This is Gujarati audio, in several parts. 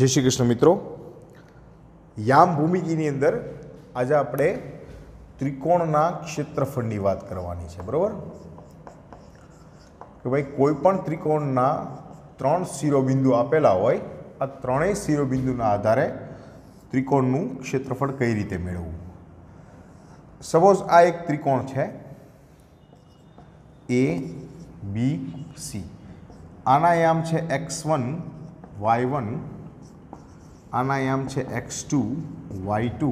જય શ્રી કૃષ્ણ મિત્રો. યામ ભૂમિતિની અંદર આજે આપણે ત્રિકોણના ક્ષેત્રફળની વાત કરવાની છે, બરાબર? કે ભાઈ કોઈ પણ ત્રિકોણના ત્રણ શિરોબિંદુ આપેલા હોય, આ ત્રણેય શિરોબિંદુના આધારે ત્રિકોણનું ક્ષેત્રફળ કઈ રીતે મેળવવું? સપોઝ આ એક ત્રિકોણ છે એ બી સી આના યામ છે એક્સ વન વાય વન આના યામ છે એક્સ ટુ, વાય ટુ,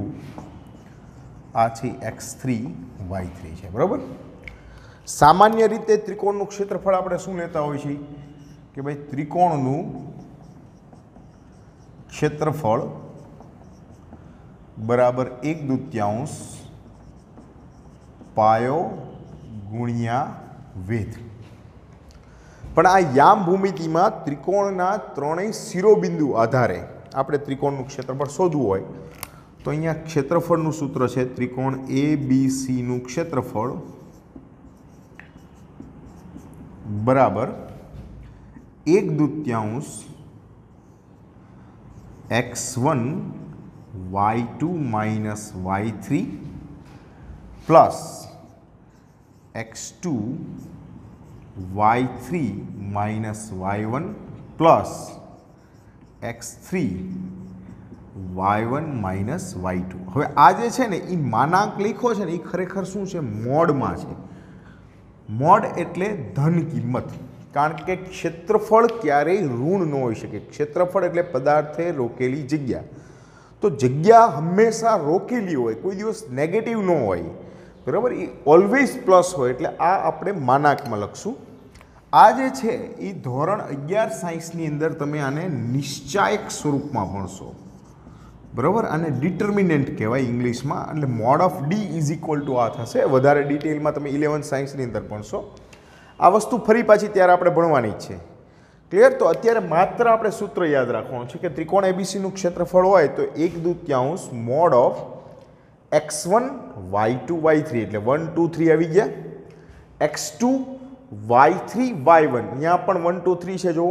આ છે એક્સ થ્રી, વાય થ્રી છે, બરાબર? સામાન્ય રીતે ત્રિકોણનું ક્ષેત્રફળ આપણે શું લેતા હોઈએ છીએ કે ભાઈ ત્રિકોણનું ક્ષેત્રફળ બરાબર એક દૂત્યાંશ પાયો ગુણ્યા વેધ. પણ આ યામ ભૂમિતિમાં ત્રિકોણના ત્રણેય શિરોબિંદુ આધારે આપણે ત્રિકોણનું ક્ષેત્રફળ શોધવું હોય, તો અહીંયા ક્ષેત્રફળનું સૂત્ર છે ત્રિકોણ એ બી સીનું ક્ષેત્રફળ બરાબર એક દૂત્યાંશ x one y two minus y three plus x two y three minus y one plus x three, y one minus y two. હવે આ જે છે ને એ માનાંક લીખો છે ને એ ખરેખર શું છે? મોડમાં છે. મોડ એટલે ધન કિંમત. કારણ કે ક્ષેત્રફળ ક્યારેય ઋણ ન હોઈ શકે. ક્ષેત્રફળ એટલે પદાર્થે રોકેલી જગ્યા. તો જગ્યા હંમેશા રોકેલી હોય, કોઈ દિવસ નેગેટિવ ન હોય. બરાબર? એ ઓલવેઝ પ્લસ હોય, એટલે આ આપણે માનાંકમાં લખશું. આ જે છે એ ધોરણ અગિયાર સાયન્સની અંદર તમે આને નિશ્ચાયક સ્વરૂપમાં ભણશો. બરાબર? આને ડિટર્મિનેન્ટ કહેવાય ઇંગ્લિશમાં. એટલે mod of D is equal to આ થશે. વધારે ડિટેલમાં તમે ઇલેવન સાયન્સની અંદર ભણશો. આ વસ્તુ ફરી પાછી ત્યારે આપણે ભણવાની છે. ક્લિયર તો અત્યારે માત્ર આપણે સૂત્ર યાદ રાખવાનું છે કે ત્રિકોણ એબીસીનું ક્ષેત્રફળ હોય તો એક દૂત્યાંશ mod of x one y two y three એટલે વન ટુ થ્રી આવી ગયા. X two y three y one અહીંયા પણ વન ટુ થ્રી છે જો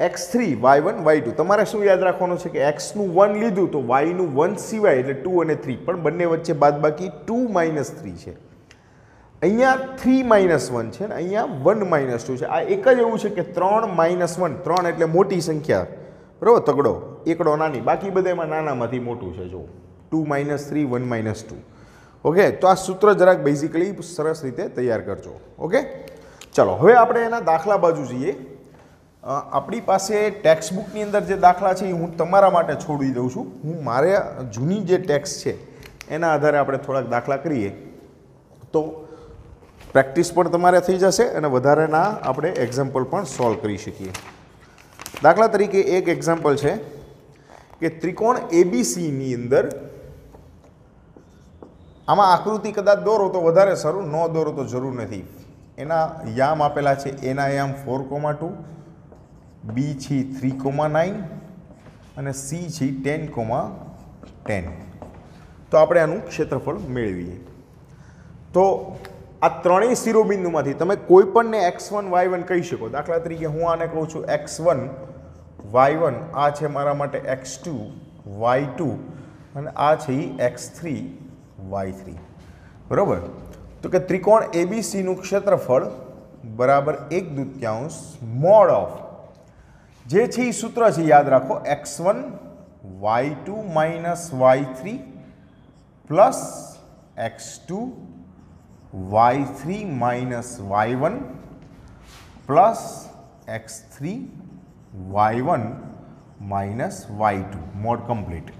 x three y one y two તમારે શું યાદ રાખવાનું છે કે એક્સનું વન લીધું તો વાયનું વન સિવાય, એટલે ટુ અને થ્રી પણ બંને વચ્ચે બાદબાકી ટુ માઇનસ થ્રી છે. અહીંયા થ્રી માઇનસ વન છે ને અહીંયા વન માઇનસ ટુ છે. આ એક જ એવું છે કે ત્રણ માઇનસ વન ત્રણ એટલે મોટી સંખ્યા. બરાબર? તગડો. એકડો નાની. બાકી બધામાં નાનામાંથી મોટું છે જો two minus three one minus two okay તો આ સૂત્ર જરાક બેઝિકલી સરસ રીતે તૈયાર કરજો. ઓકે ચલો, હવે આપણે એના દાખલા બાજુ જઈએ. આપણી પાસે ટેક્સ્ટબુકની અંદર જે દાખલા છે એ હું તમારા માટે છોડી દઉં છું. હું મારે જૂની જે ટેક્સ છે, એના આધારે આપણે થોડાક દાખલા કરીએ. તો પ્રેક્ટિસ પણ તમારે થઈ જશે અને વધારેના આપણે એક્ઝામ્પલ પણ સોલ્વ કરી શકીએ. દાખલા તરીકે એક એક્ઝામ્પલ છે કે ત્રિકોણ એબીસીની અંદર આમાં આકૃતિ કદાચ દોરો તો વધારે સારું, ન દોરો તો જરૂર નથી. એના યામ આપેલા છે, એના યામ ફોર કોમા ટુ બી છે થ્રી કોમા નાઇન અને સી છે ટેન કોમા ટેન તો આપણે આનું ક્ષેત્રફળ મેળવીએ. તો આ ત્રણેય શિરોબિંદુમાંથી તમે કોઈ પણને એક્સ વન વાય વન કહી શકો. દાખલા તરીકે હું આને કહું છું એક્સ વન વાય વન આ છે મારા માટે એક્સ ટુ વાય ટુ અને આ છે એ એક્સ થ્રી વાય થ્રી બરાબર? તો કે ત્રિકોણ એબીસીનું ક્ષેત્રફળ બરાબર એક દૂત્યાંશ મોડ ઓફ. જે છે એ સૂત્ર છે, યાદ રાખો x one y two minus y three plus x two y three minus y one plus x three y one minus y two mod complete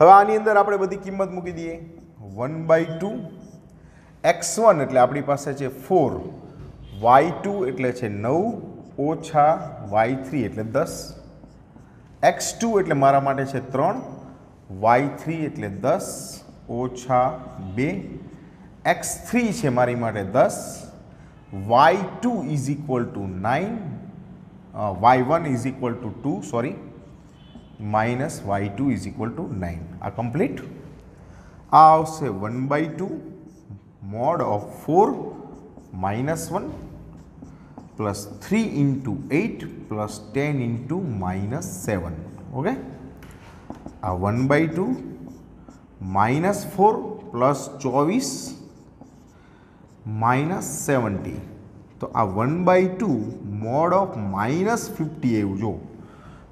હવે આની અંદર આપણે બધી કિંમત મૂકી દઈએ. One by two x one એટલે આપણી પાસે છે ફોર વાય ટુ એટલે છે નવ. ઓછા વાય થ્રી એટલે દસ. એક્સ ટુ એટલે મારા માટે છે ત્રણ. વાય થ્રી એટલે દસ. ઓછા બે. એક્સ થ્રી છે મારી માટે દસ. Y two is equal to nine y one is equal to two sorry minus y two is equal to nine આ કમ્પ્લીટ આ આવશે one by two mod of four minus one plus three into eight plus ten into minus seven okay આ one by two minus four plus ચોવીસ માઇનસ સેવન્ટી તો આ one by two mod of minus fifty એવું જો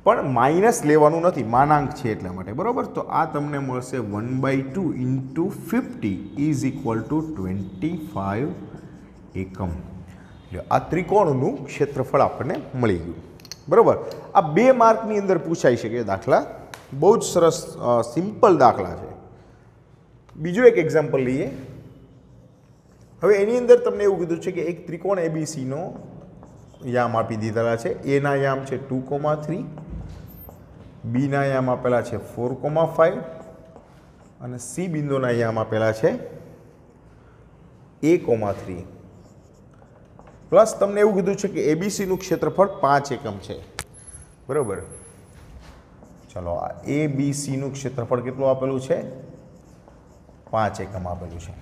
પણ માઇનસ લેવાનું નથી, માનાંક છે એટલા માટે. બરાબર? તો આ તમને મળશે one by two into fifty is equal to twenty five એકમ. આ ત્રિકોણનું ક્ષેત્રફળ આપણને મળી ગયું. બરાબર? આ બે માર્કની અંદર પૂછાઈ શકે દાખલા. બહુ જ સરસ સિમ્પલ દાખલા છે. બીજું એક એક્ઝામ્પલ લઈએ. હવે એની અંદર તમને એવું કીધું છે કે એક ત્રિકોણ એબીસીનો યામ આપી દીધેલા છે. એના યામ છે ટુ કોમા થ્રી. બીના યામ આપેલા છે ફોર કોમા ફાઇવ અને સી બિંદુના યામ આપેલા છે એ કોમા થ્રી પ્લસ તમને એવું કીધું છે કે એબીસીનું ક્ષેત્રફળ પાંચ એકમ છે. બરાબર? ચલો, આ એ બી ક્ષેત્રફળ કેટલું આપેલું છે? પાંચ એકમ આપેલું છે.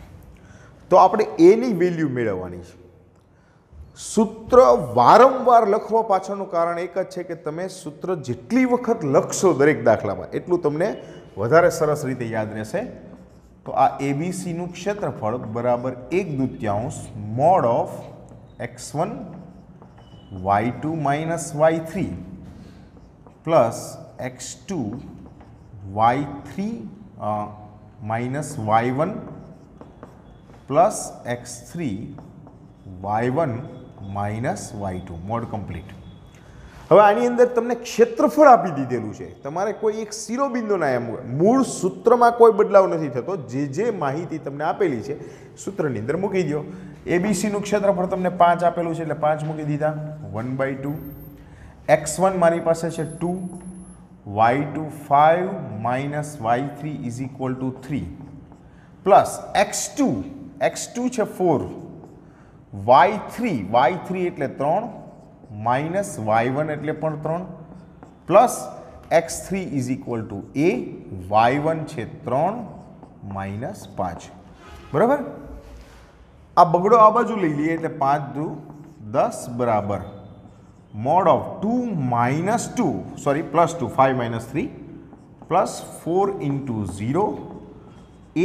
તો આપણે એની વેલ્યુ મેળવવાની છે. સૂત્ર વારંવાર લખવા પાછળનું કારણ એક જ છે કે તમે સૂત્ર જેટલી વખત લખશો દરેક દાખલામાં, એટલું તમને વધારે સરસ રીતે યાદ રહેશે. તો આ એબીસીનું ક્ષેત્રફળ બરાબર એક દૂત્યાંશ mod of x one y two minus y three plus x two y three minus y one plus x three y one minus y two, mod complete. હવે આની અંદર તમને ક્ષેત્રફળ આપી દીધેલું છે. તમારે કોઈ એક શિરોબિંદુના એમ મૂળ સૂત્રમાં કોઈ બદલાવ નથી થતો. જે જે માહિતી તમને આપેલી છે, સૂત્રની અંદર મૂકી દો એબીસીનું ક્ષેત્રફળ તમને પાંચ આપેલું છે, એટલે પાંચ મૂકી દીધા. One by two. X one મારી પાસે છે two. Y two five minus y three is equal to three. Plus x two x two છે four. Y three y three એટલે ત્રણ, માઇનસ વાય વન એટલે પણ ત્રણ, plus x three is equal to A Y one છે ત્રણ, માઇનસ પાંચ. બરાબર? આ બગડો આ બાજુ લઈ લઈએ એટલે પાંચ દુ દસ બરાબર. Mod of two minus two sorry plus two five minus three plus four into zero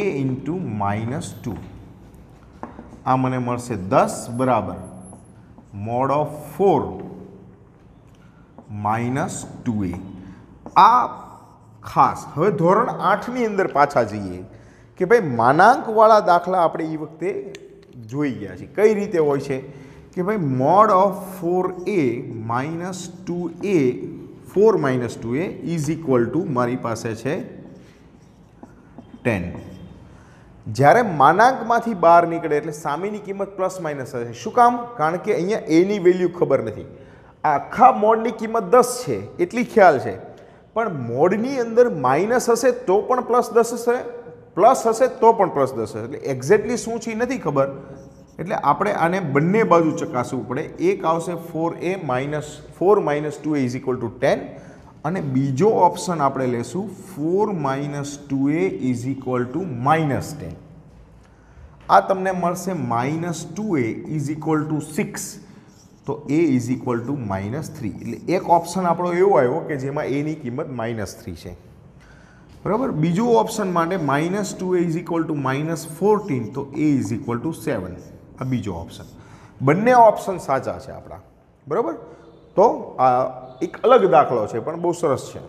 a into minus two આ મને મળશે દસ બરાબર. Mod of four minus two a આ ખાસ, હવે ધોરણ આઠની અંદર પાછા જઈએ કે ભાઈ માનાંકવાળા દાખલા આપણે એ વખતે જોઈ ગયા છે કઈ રીતે હોય છે? કે ભાઈ mod of four a minus two a four minus two a is equal to મારી પાસે છે ટેન જ્યારે માનાંકમાંથી બહાર નીકળે એટલે સામેની કિંમત પ્લસ માઇનસ હશે. શું કામ? કારણ કે અહીંયા એની વેલ્યુ ખબર નથી. આખા મોડની કિંમત દસ છે, એટલી ખ્યાલ છે. પણ મોડની અંદર માઇનસ હશે તો પણ પ્લસ દસ હશે પ્લસ હશે તો પણ પ્લસ દસ હશે. એટલે એક્ઝેક્ટલી શું છે એ નથી ખબર. એટલે આપણે આને બંને બાજુ ચકાસવું પડે. એક આવશે four a minus four minus two a is equal to ten અને બીજો ઓપ્શન આપણે લેશું four minus two a is equal to minus ten આ તમને મળશે minus two a is equal to six તો a is equal to minus three એટલે એક ઓપ્શન આપણો એવો આવ્યો કે જેમાં એની કિંમત માઇનસ થ્રી છે. બરાબર? બીજો ઓપ્શન માટે minus two a is equal to minus fourteen તો a is equal to seven આ બીજો ઓપ્શન બંને ઓપ્શન સાચા છે આપણા. બરાબર? તો આ એક અલગ દાખલો છે, પણ બહુ સરસ છે.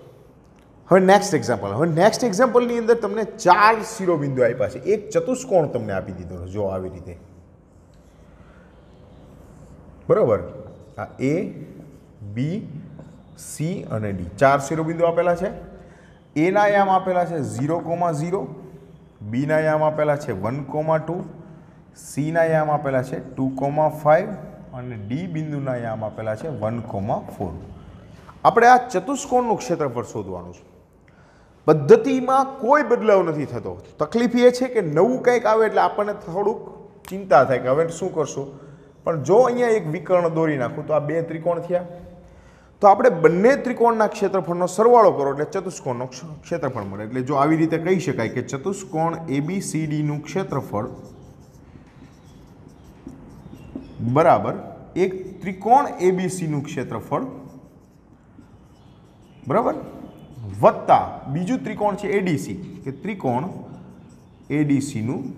હવે નેક્સ્ટ એક્ઝામ્પલ હવે નેક્સ્ટ એક્ઝામ્પલની અંદર તમને ચાર શિરોબિંદુ આપ્યા છે. એક ચતુષ્કોણ તમને આપી દીધો જો આવી રીતે. બરાબર? આ એ બી સી અને ડી ચાર શિરોબિંદુ આપેલા છે. એના યામ આપેલા છે ઝીરો કોમા ઝીરો બીના યામ આપેલા છે વન કોમા ટુ સીના યામ આપેલા છે ટુ કોમા ફાઇવ અને ડી બિંદુના યામ આપેલા છે વન કોમા ફોર. આપણે આ ચતુષ્કોણનું ક્ષેત્રફળ શોધવાનું છે. પદ્ધતિમાં કોઈ બદલાવ નથી થતો. તકલીફ એ છે કે નવું કંઈક આવે એટલે આપણને થોડુંક ચિંતા થાય કે હવે શું કરશું? પણ જો અહીંયા એક વિકર્ણ દોરી નાખું તો આ બે ત્રિકોણ થયા. તો આપણે બંને ત્રિકોણના ક્ષેત્રફળનો સરવાળો કરો એટલે ચતુષ્કોણનો ક્ષેત્રફળ મળે. એટલે જો આવી રીતે કહી શકાય કે ચતુષ્કોણ એબીસીડીનું ક્ષેત્રફળ બરાબર એક ત્રિકોણ એબીસીનું ક્ષેત્રફળ બરાબર? વત્તા, બીજું ત્રિકોણ છે એડીસી કે ત્રિકોણ એડીસીનું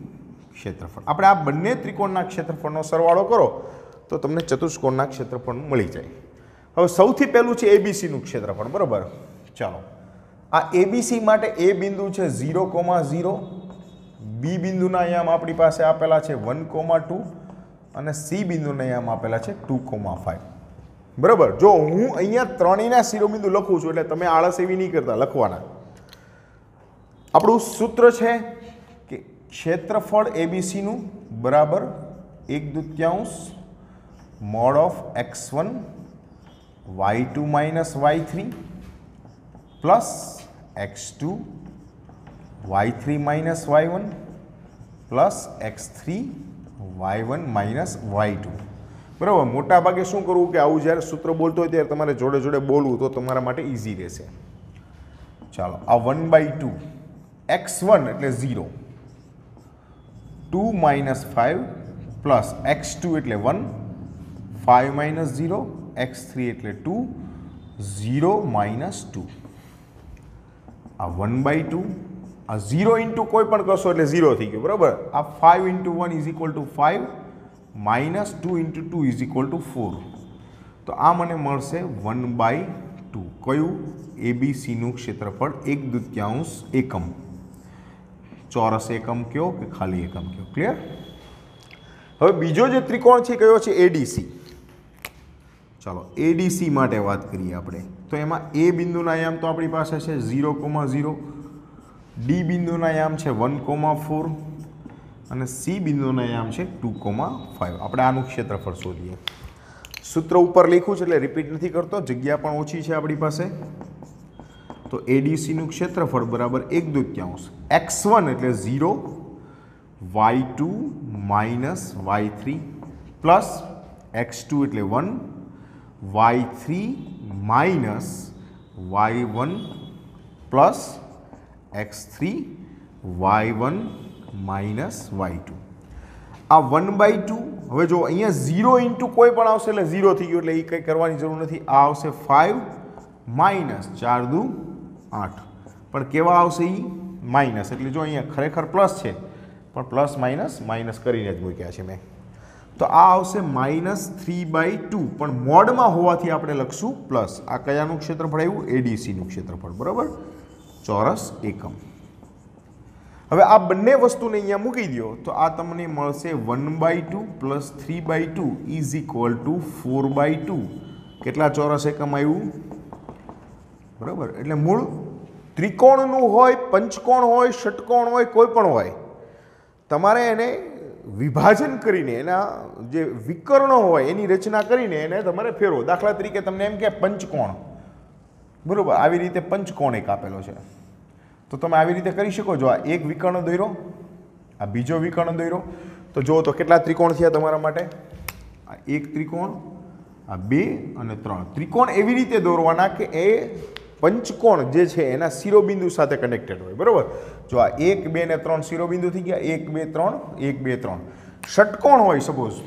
ક્ષેત્રફળ. આપણે આ બંને ત્રિકોણના ક્ષેત્રફળનો સરવાળો કરો, તો તમને ચતુષ્કોણના ક્ષેત્રફળ મળી જાય. હવે સૌથી પહેલું છે એબીસીનું ક્ષેત્રફળ, બરાબર? ચાલો. આ એબીસી માટે એ બિંદુ છે ઝીરો કોમા ઝીરો. બી બિંદુના અહીંયા આપણી પાસે આપેલા છે વન કોમા ટુ. અને સી બિંદુના અહીંયા આપેલા છે ટુ કોમા ફાઈવ. બરાબર. જો હું અહીંયા ત્રણેયના શિરોબિંદુ લખું છું એટલે તમે આળસ એવી નહીં કરતા લખવાના. આપણું સૂત્ર છે કે ક્ષેત્રફળ એબીસીનું બરાબર એક દુત્યાંશ mod of x one y two minus y three plus x two y three minus y one plus x three y one minus y two. બરાબર મોટા ભાગે શું કરવું કે આવું જ્યારે સૂત્ર બોલતો હોય ત્યારે તમારે જોડે જોડે બોલવું તો તમારા માટે ઇઝી રહેશે. ચાલો, આ one by two x one એટલે zero two minus five plus x two એટલે one five minus zero x three એટલે ટુ ઝીરો માઇનસ ટુ આ વન બાય ટુ આ ઝીરો ઇન્ટુ કોઈ પણ કરશો એટલે ઝીરો થઈ ગયું, બરાબર? આ five into one is equal to five minus two into two is equal to four તો આ મને મળશે વન બાય ટુ કયું? એબીસીનું ક્ષેત્રફળ એક દૃત્યાંશ એકમ. ચોરસ એકમ કયો કે ખાલી એકમ કયો? ક્લિયર હવે બીજો જે ત્રિકોણ છે કયો છે? એડીસી ચાલો એડીસી માટે વાત કરીએ આપણે. તો એમાં એ બિંદુના આયામ તો આપણી પાસે છે ઝીરો કોમા ઝીરો ડી બિંદુના આયામ છે વન કોમા ફોર અને સી બિંદુના આયામ છે ટુ કોમા ફાઇવ આપણે આનું ક્ષેત્રફળ શોધીએ. સૂત્ર ઉપર લખ્યું છે એટલે રિપીટ નથી કરતો, જગ્યા પણ ઓછી છે આપણી પાસે. તો એડીસીનું ક્ષેત્રફળ બરાબર એક દુત્યાંશ એક્સ વન એટલે zero y two minus y three plus x two એટલે one y three minus y one plus x three y one minus y two આ વન બાય ટુ હવે જો અહીંયા ઝીરો ઇન્ટુ કોઈ પણ આવશે, એટલે ઝીરો થઈ ગયું, એટલે એ કંઈ કરવાની જરૂર નથી. આ આવશે ફાઇવ માઇનસ ચાર દુ આઠ. પણ કેવા આવશે એ માઇનસ એટલે જો અહીંયા ખરેખર પ્લસ છે, પણ પ્લસ માઇનસ માઇનસ કરીને જ મૂક્યા છે મેં. તો આ આવશે માઇનસ થ્રી બાય ટુ પણ મોડમાં હોવાથી આપણે લખશું પ્લસ આ કયાનું ક્ષેત્રફળ આવ્યું? એડીસીનું ક્ષેત્રફળ. બરાબર? ચોરસ એકમ. હવે આ બંને વસ્તુને અહીંયા મૂકી દો તો આ તમને મળશે one by two plus three by two is equal to four by two. કેટલા ચોરસ એકમ આવ્યું? બરાબર, એટલે મૂળ ત્રિકોણનું હોય, પંચકોણ હોય, ષટકોણ હોય, કોઈ પણ હોય. તમારે એને વિભાજન કરીને, એના જે વિકર્ણો હોય, એની રચના કરીને એને તમારે ફેરવો. દાખલા તરીકે તમને એમ કે પંચકોણ. બરાબર, આવી રીતે પંચકોણ એક આપેલો છે. તો તમે આવી રીતે કરી શકો જો આ એક વિકર્ણ દોર્યો, આ બીજો વિકર્ણ દોર્યો. તો જુઓ તો કેટલા ત્રિકોણ થયા તમારા માટે? આ એક ત્રિકોણ, આ બે અને ત્રણ. ત્રિકોણ એવી રીતે દોરવાના કે એ પંચકોણ જે છે એના શિરોબિંદુ સાથે કનેક્ટેડ હોય. બરાબર? જો આ એક, બે ને ત્રણ શિરોબિંદુ થઈ ગયા, એક, બે, ત્રણ, એક, બે, ત્રણ. ષટકોણ હોય સપોઝ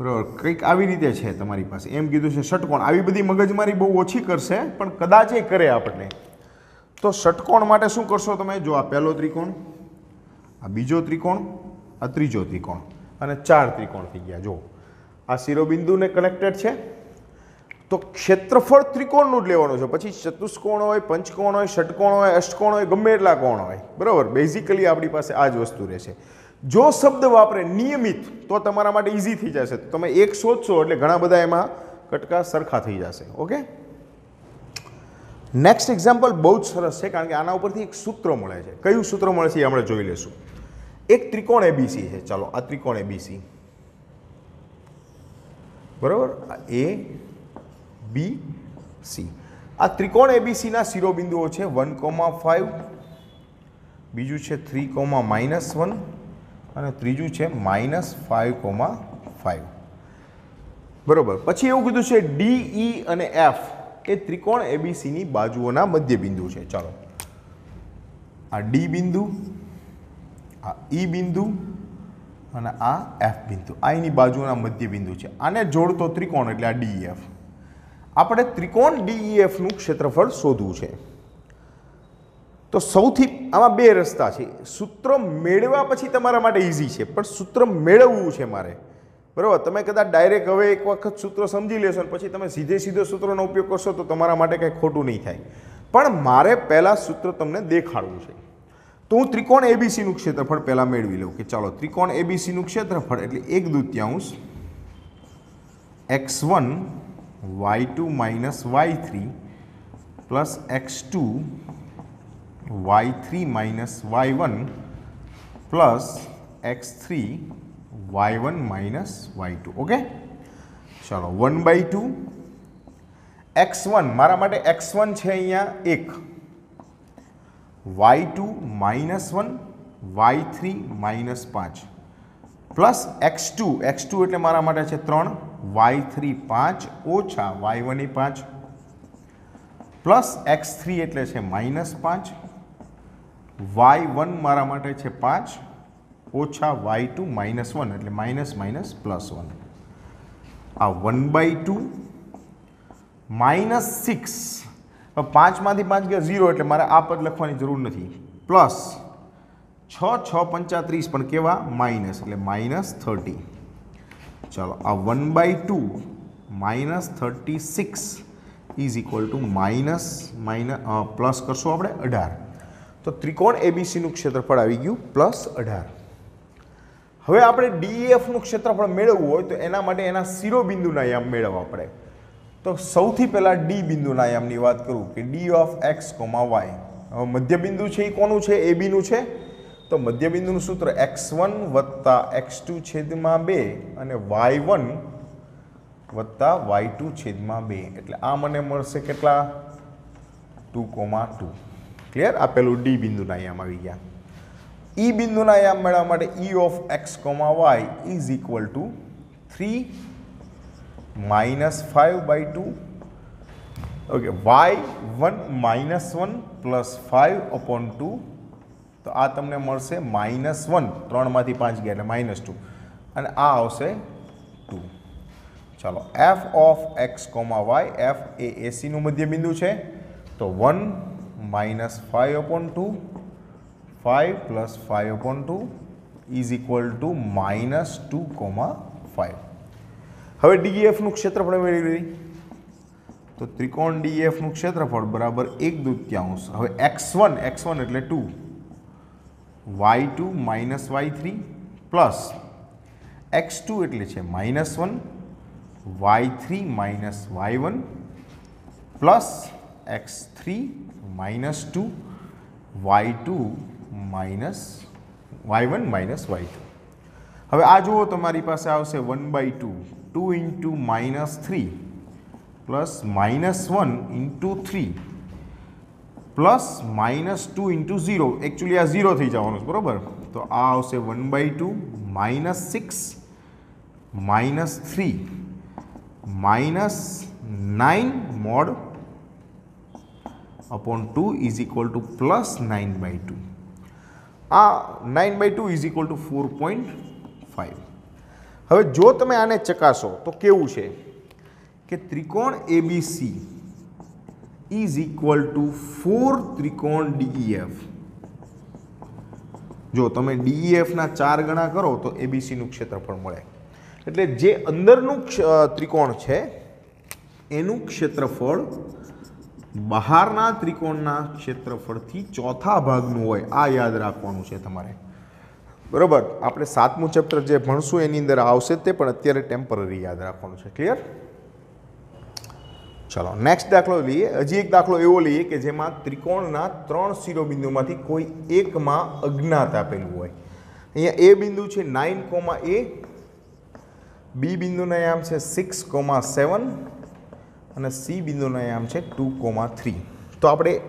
બરાબર? કંઈક આવી રીતે છે તમારી પાસે. એમ કીધું છે ષટકોણ. આવી બધી મગજમારી બહુ ઓછી કરશે, પણ કદાચ એ કરે આપણને. તો ષટકોણ માટે શું કરશો તમે? જો આ પહેલો ત્રિકોણ, આ બીજો ત્રિકોણ, આ ત્રીજો ત્રિકોણ અને ચાર ત્રિકોણ થઈ ગયા. જો, આ શિરોબિંદુને કનેક્ટેડ છે. તો ક્ષેત્રફળ ત્રિકોણનું જ લેવાનું છે. પછી ચતુષ્કોણ હોય, પંચકોણ હોય, ષટકોણ હોય, અષ્ટકોણ હોય, ગમે એટલા કોણ હોય. બરાબર? બેઝિકલી આપણી પાસે આ જ વસ્તુ રહેશે. જો શબ્દ વાપરે નિયમિત, તો તમારા માટે ઇઝી થઈ જશે. તમે એક શોધશો એટલે ઘણા બધા એમાં કટકા સરખા થઈ જશે. ઓકે નેક્સ્ટ એક્ઝામ્પલ બહુ જ સરસ છે, કારણ કે આના ઉપરથી એક સૂત્ર મળે છે. કયું સૂત્ર મળે છે એ આપણે જોઈ લેશું એક ત્રિકોણ એબીસી છે. ચાલો, આ ત્રિકોણ એબીસી બરાબર? એ બી સી આ ત્રિકોણ એબીસીના શિરોબિંદુઓ છે વન કોમા ફાઇવ બીજું છે થ્રી કોમા માઇનસ વન અને ત્રીજું છે માઇનસ ફાઇવ કોમા ફાઇવ બરાબર? પછી એવું કીધું છે ડીઈ અને એફ એ ત્રિકોણ એબીસીની બાજુઓના મધ્ય બિંદુ છે. ચાલો. આ ડી બિંદુ, આ ઈ બિંદુ અને આ એફ બિંદુ. આ એની મધ્ય બિંદુ છે. આને જોડતો ત્રિકોણ એટલે આ ડી એફ આપણે ત્રિકોણ ડીઈએફનું ક્ષેત્રફળ શોધવું છે. તો સૌથી, આમાં બે રસ્તા છે. સૂત્ર મેળવ્યા પછી તમારા માટે ઇઝી છે, પણ સૂત્ર મેળવવું છે મારે. બરાબર, તમે કદાચ ડાયરેક્ટ હવે એક વખત સૂત્ર સમજી લેશો ને પછી તમે સીધે સીધો સૂત્રનો ઉપયોગ કરશો તો તમારા માટે કંઈ ખોટું નહીં થાય. પણ મારે પહેલાં સૂત્ર તમને દેખાડવું છે. તો હું ત્રિકોણ એબીસીનું ક્ષેત્રફળ પહેલાં મેળવી લઉં કે ચાલો, ત્રિકોણ એબીસીનું ક્ષેત્રફળ એટલે એક દૂત્યાંશ x one y two minus y three plus x two y three minus y one plus x three y one minus y two okay ચલો one by two x one મારા માટે એક્સ વન છે અહીંયા એક. Y two minus one y three minus પાંચ. Plus x two x two એટલે મારા માટે છે ત્રણ વાય થ્રી પાંચ, ઓછા વાય વન એ પાંચ. પ્લસ એક્સ થ્રી એટલે છે માઇનસ પાંચ. વાય વન મારા માટે છે પાંચ. ઓછા વાય ટુ માઇનસ વન એટલે માઇનસ માઇનસ પ્લસ વન આ one by two minus six પાંચમાંથી પાંચ ગયા ઝીરો એટલે મારે આ પદ લખવાની જરૂર નથી. પ્લસ છ છ પંચાત્રીસ પણ કેવા? માઇનસ એટલે માઇનસ થર્ટી ચાલો, આ one by two minus thirty six is equal to minus minus plus કરશું આપણે અઢાર. તો ત્રિકોણ એબીસીનું ક્ષેત્રફળ આવી ગયું પ્લસ અઢાર. હવે આપણે ડીએફનું ક્ષેત્રફળ મેળવવું હોય તો એના માટે એના શિરોબિંદુના યામ મેળવવા પડે. તો સૌથી પહેલાં ડી બિંદુના યામની વાત કરું કે D of x comma y હવે મધ્યબિંદુ છે એ કોનું છે? એ બીનું છે. તો મધ્યબિંદુનું સૂત્ર એક્સ વન વત્તા એક્સ ટુ છેદમાં બે અને વાય વન વત્તા વાય ટુ છેદમાં બે. એટલે આ મને મળશે કેટલા? Two comma two. ક્લિયર આ પેલું ડી બિંદુના યામ આવી ગયા. ઈ બિંદુના આયામ મેળવવા માટે E of x comma y is equal to three minus five by two okay y one minus one plus five upon two તો આ તમને મળશે માઇનસ વન ત્રણમાંથી પાંચ ગયા એટલે માઇનસ ટુ અને આ આવશે ટુ ચાલો F of x comma y F એ એસીનું મધ્યબિંદુ છે. તો one minus five upon two five plus five upon two is equal to minus two comma five હવે ડીએફનું ક્ષેત્રફળ મેળવી લીધી તો ત્રિકોણ ડીએફનું ક્ષેત્રફળ બરાબર એક દૂત્યાંશ. હવે એક્સ વન એક્સ વન એટલે two y two minus y three plus x two એટલે છે minus one y three minus y one plus x three minus two y two minus y one minus y two હવે આ જુઓ તમારી પાસે આવશે one by two two into minus three plus minus one into three plus minus two into zero actually આ ઝીરો થઈ જવાનું છે, બરાબર? તો આ આવશે one by two minus six minus three minus nine mod upon two is equal to plus nine by two આ nine by two is equal to four point five હવે જો તમે આને ચકાસો, તો કેવું છે? કે ત્રિકોણ ABC is equal to four ત્રિકોણ ડીઈએફ જો તમે ડીઈએફના ચાર ગણા કરો, તો એબીસીનું ક્ષેત્રફળ મળે. એટલે જે અંદરનું ત્રિકોણ છે, એનું ક્ષેત્રફળ બહારના ત્રિકોણના ક્ષેત્રફળથી ચોથા ભાગનું હોય, આ યાદ રાખવાનું છે તમારે. બરાબર? આપણે સાતમું ચેપ્ટર જે ભણશું એની અંદર આવશે તે, પણ અત્યારે ટેમ્પરરી યાદ રાખવાનું છે. ક્લિયર ચલો નેક્સ્ટ દાખલો લઈએ. હજી એક દાખલો એવો લઈએ કે જેમાં ત્રિકોણના ત્રણ શિરોબિંદુમાંથી કોઈ એકમાં અજ્ઞાત આપેલું હોય. અહીંયા એ બિંદુ છે નાઇન કોમા એ બી બિંદુના આમ છે સિક્સ કોમા સેવન અને સી બિંદુના આયામ છે ટુ કોમા થ્રી. તો આપણે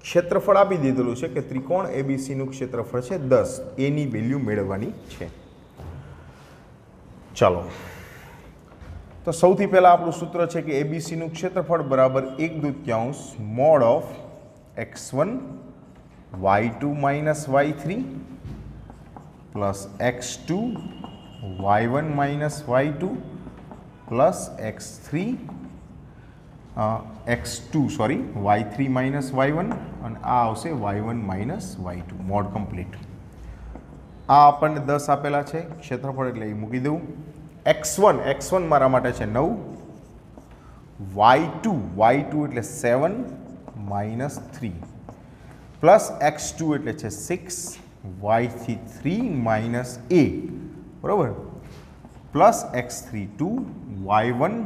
ક્ષેત્રફળ આપી દીધેલું છે કે ત્રિકોણ એબીસીનું ક્ષેત્રફળ છે દસ. એની વેલ્યુ મેળવવાની છે. ચાલો. તો સૌથી પહેલાં આપણું સૂત્ર છે કે એબીસીનું ક્ષેત્રફળ બરાબર એક દૂત્યાંશ mod of x one y two minus y three plus x two y one minus y two plus x three x two, sorry, y three minus y one અને આ આવશે y one minus y two, mod complete. આ આપણને દસ આપેલા છે, ક્ષેત્રફળ એટલે એ મૂકી દઉં. એક્સ વન એક્સ વન મારા માટે છે નવ. વાય ટુ વાય ટુ એટલે seven, minus three. Plus x two એટલે છે સિક્સ વાયથી થ્રી માઇનસ એ. બરાબર? Plus x three two, y one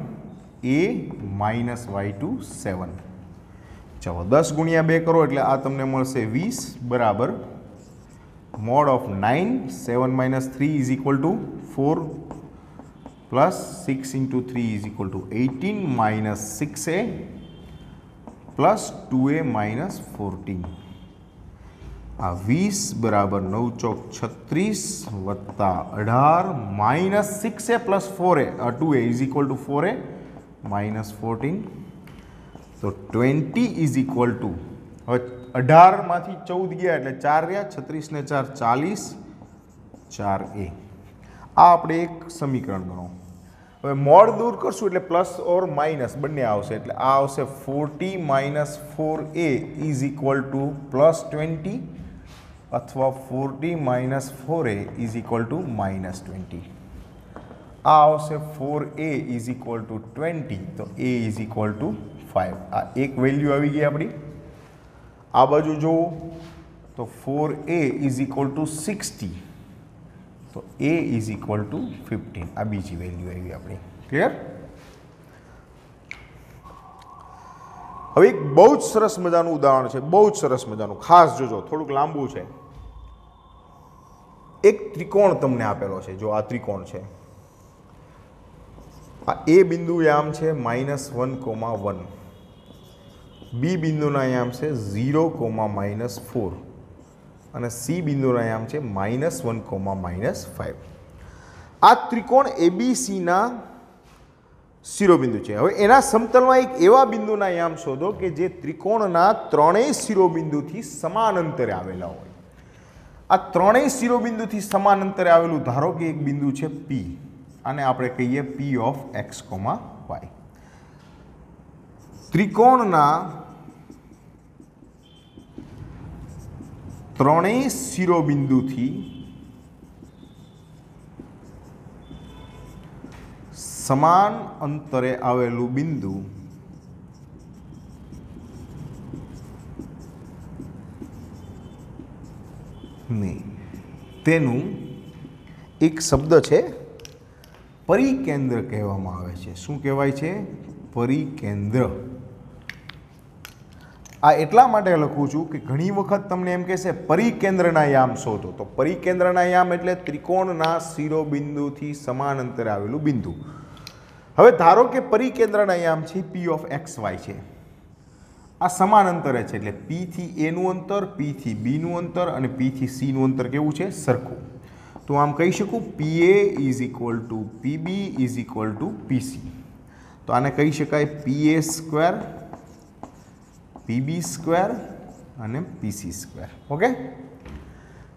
a minus y two seven ચાલો દસ ગુણ્યા બે કરો એટલે આ તમને મળશે વીસ બરાબર. Mod of nine seven minus three is equal to four plus six into three is equal to eighteen minus six a plus two a minus fourteen આ વીસ બરાબર નવ ચોક છત્રીસ વત્તા અઢાર minus six a plus four a two a is equal to four a minus fourteen તો ટ્વેન્ટી ઇઝ ઇક્વલ ટુ હવે અઢારમાંથી ચૌદ ગયા એટલે ચાર રહ્યા, છત્રીસને ચાર, ચાલીસ, ચાર એ. આ આપણે એક સમીકરણ ગણો. હવે મોડ દૂર કરશું એટલે પ્લસ ઓર માઇનસ બંને આવશે. એટલે આ આવશે forty minus four a is equal to plus twenty અથવા forty minus four a is equal to minus twenty આ આવશે four a is equal to twenty તો a is equal to five આ એક વેલ્યુ આવી ગઈ આપણી. આ બાજુ જુઓ, તો four a is equal to sixty તો a is equal to fifteen આ બીજી વેલ્યુ આવી આપણી. ક્લિયર હવે એક બહુ જ સરસ મજાનું ઉદાહરણ છે, બહુ જ સરસ મજાનું. ખાસ જોજો, થોડુંક લાંબુ છે. એક ત્રિકોણ તમને આપેલો છે, જો આ ત્રિકોણ છે. આ એ બિંદુ યામ છે minus one comma one. B બિંદુના યામ છે ઝીરો કોમા માઇનસ ફોર. અને સી બિંદુના યામ છે minus one comma minus five. આ ત્રિકોણ એબીસીના શિરોબિંદુ છે. હવે એના સમતલમાં એક એવા બિંદુના યામ શોધો કે જે ત્રિકોણના ત્રણેય શિરોબિંદુથી સમાન અંતરે આવેલા હોય. આ ત્રણેય શિરોબિંદુથી સમાન અંતરે આવેલું ધારો કે એક બિંદુ છે પી. આને આપણે કહીએ P of x comma y ત્રિકોણના ત્રણેય શિરોબિંદુથી સમાન અંતરે આવેલું બિંદુ ને તેનું એક શબ્દ છે પરિકેન્દ્ર કહેવામાં આવે છે. શું કહેવાય છે? પરિકેન્દ્ર. આ એટલા માટે લખું છું કે ઘણી વખત તમને એમ કહેશે, પરિકેન્દ્રના યામ શોધો. તો પરિકેન્દ્રના યામ એટલે ત્રિકોણના શિરોબિંદુથી સમાન અંતરે આવેલું બિંદુ. હવે ધારો કે પરિકેન્દ્રના યામ છે પી ઓફ એક્સ વાય છે. આ સમાન અંતરે છે, એટલે પીથી એનું અંતર પીથી બીનું અંતર અને પીથી સીનું અંતર કેવું છે? સરખું. તો આમ કહી શકું P A is equal to PB is equal to PC તો આને કહી શકાય P A square PB square અને પીસી સ્ક્વેર ઓકે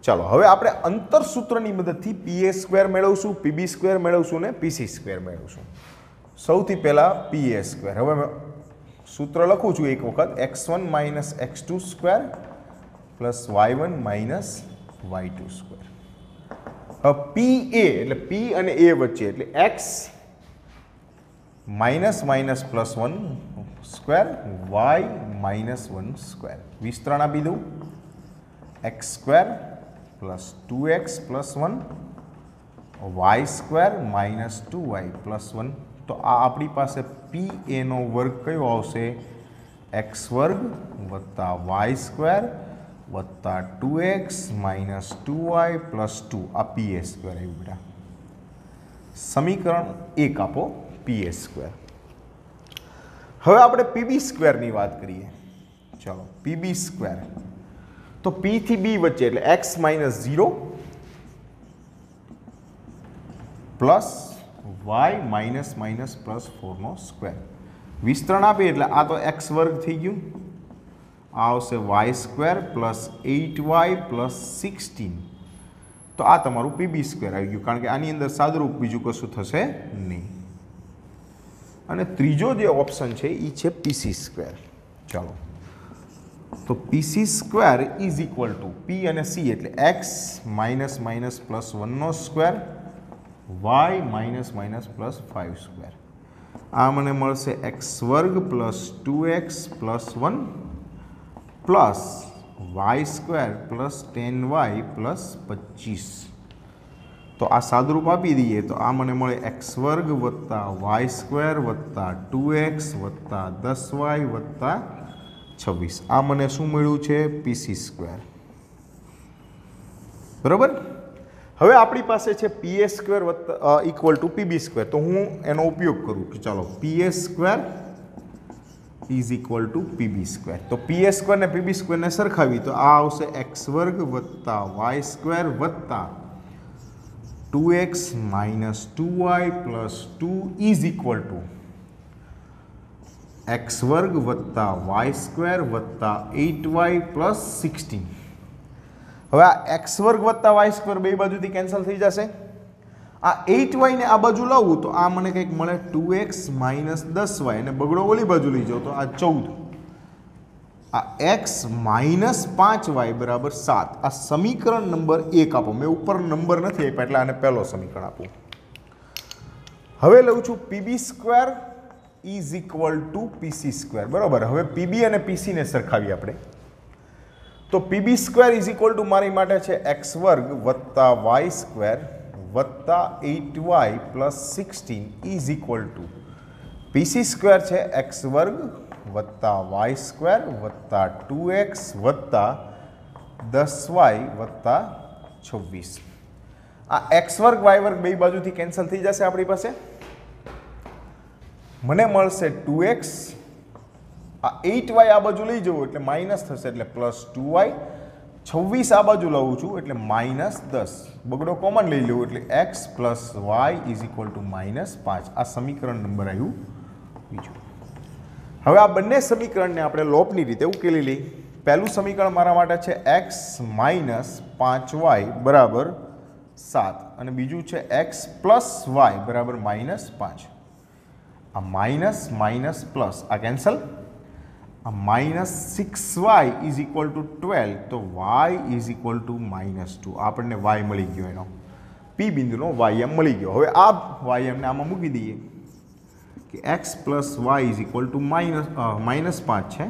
ચાલો, હવે આપણે અંતર સૂત્રની મદદથી પીએ સ્ક્વેર મેળવશું પીબી સ્ક્વેર મેળવશું ને પીસી સ્ક્વેર મેળવશું. સૌથી પહેલાં પીએ સ્ક્વેર હવે સૂત્ર લખું છું એક વખત x one minus x two square plus y one minus y two square P A એટલે પી અને એ વચ્ચે, એટલે x minus minus plus one square y minus one square વિસ્તરણ આપી દઉં. X square plus two x plus one y square minus two y plus one તો આ આપણી પાસે પી એનો વર્ગ કયો આવશે? એક્સ વર્ગ વત્તા વાય સ્ક્વેર વત્તા two x minus two y plus two. આ પી એ સ્ક્વેર આવ્યું બેટા. સમીકરણ એક આપો પી એ સ્ક્વેર. હવે આપણે પીબી સ્ક્વેરની વાત કરીએ. ચાલો પીબી સ્ક્વેર. તો પી થી બી વચ્ચે એટલે x minus zero plus y minus minus plus ફોરનો square. વિસ્તરણ આપીએ એટલે આ તો એક્સ વર્ગ થઈ ગયું. આવશે y square plus eight y plus sixteen તો આ તમારું પીબી સ્ક્વેર આવી ગયું, કારણ કે આની અંદર સાદરૂપ બીજું કશું થશે નહીં. અને ત્રીજો જે ઓપ્શન છે એ છે પીસી સ્ક્વેર ચાલો. તો PC square is equal to P અને સી એટલે x minus minus plus વનનો square y minus minus plus five square આ મને મળશે એક્સ વર્ગ plus two x plus one plus y square plus ten y plus પચીસ. તો આ સાદુરૂપ આપી દઈએ તો આ મને મળે એક્સ વર્ગ વત્તા વાય સ્ક્વેર વત્તા ટુ એક્સ વત્તા દસ વાય વત્તા છવ્વીસ. આ મને શું મળ્યું છે? PC square. બરાબર? હવે આપણી પાસે છે પીએસ સ્ક્વેર વત્તા ઇક્વલ ટુ પીબી સ્ક્વેર. તો હું એનો ઉપયોગ કરું કે ચાલો PS square is equal to PB square તો પીએસ સ્ક્વેર ને પીબી સ્ક્વેરને સરખાવી તો આ આવશે એક્સ વર્ગ વત્તા વાય સ્ક્વેર વત્તા two x minus two y plus two is equal to x વર્ગ વત્તા વાય સ્ક્વેર વત્તા એટ વાય પ્લસ સિક્સટીન. હવે આ એક્સ વર્ગ વત્તા વાય સ્ક્વેર બે બાજુથી કેન્સલ થઈ જશે. આ એટ વાયને આ બાજુ લાવવું તો આ મને કંઈક મળે ટુ એક્સ માઇનસ દસ વાય અને બગડો ઓલી બાજુ લઈ જાઉં તો આ ચૌદ. આ એક્સ માઇનસ પાંચ વાય બરાબર સાત. આ સમીકરણ નંબર એક આપો. મેં ઉપર નંબર નથી આપ્યા એટલે આને પહેલો સમીકરણ આપું. હવે લઉં છું PB square is equal to PC square બરાબર? હવે પીબી અને પીસીને સરખાવીએ આપણે. તો PB square is equal to મારી માટે છે એક્સ વર્ગ વત્તા વાય સ્ક્વેર વત્તા eight y plus sixteen is equal to PC square છે એક્સ વર્ગ વત્તા વાય સ્ક્વેર વત્તા ટુ એક્સ વત્તા દસ વાય વત્તા છવ્વીસ. આ એક્સ વર્ગ વાય વર્ગ બે બાજુથી કેન્સલ થઈ જશે આપણી પાસે. મને મળશે ટુ એક્સ આ એટ વાય આ બાજુ લઈ જવું એટલે માઇનસ થશે એટલે પ્લસ ટુ વાય છવ્વીસ આ બાજુ લઉં છું એટલે માઇનસ દસ. બગડો કોમન લઈ લઉં એટલે x plus y is equal to minus પાંચ. આ સમીકરણ નંબર આવ્યું બીજું. હવે આ બંને સમીકરણને આપણે લોપની રીતે ઉકેલી લઈ પહેલું સમીકરણ મારા માટે છે એક્સ માઇનસ પાંચ વાય બરાબર સાત. અને બીજું છે એક્સ પ્લસ વાય બરાબર માઇનસ પાંચ. આ માઇનસ માઇનસ પ્લસ. આ cancel? Minus six y is equal to twelve તો y is equal to minus two આપણને વાય મળી ગયો એનો. પી બિંદુનો વાય એમ મળી ગયો. હવે આ વાય એમને આમાં મૂકી દઈએ કે x plus y is equal to minus minus પાંચ છે.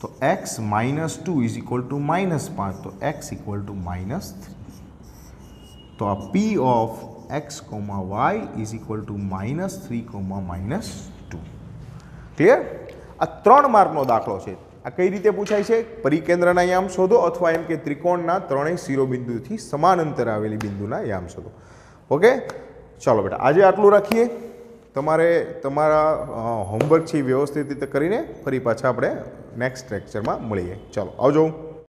તો x minus two is equal to minus પાંચ. તો એક્સ ઇક્વલ ટુ માઇનસ તો આ P of x comma y is equal to minus three comma minus two clear આ ત્રણ માર્કનો દાખલો છે. આ કઈ રીતે પૂછાય છે? પરિકેન્દ્રના યામ શોધો અથવા એમ કે ત્રિકોણના ત્રણેય શિરોબિંદુથી સમાન અંતર આવેલી બિંદુના યામ શોધો. ઓકે? ચાલો બેટા, આજે આટલું રાખીએ. તમારે તમારા હોમવર્ક છે એ વ્યવસ્થિત રીતે કરીને ફરી પાછા આપણે નેક્સ્ટ લેક્ચરમાં મળીએ. ચાલો, આવજો.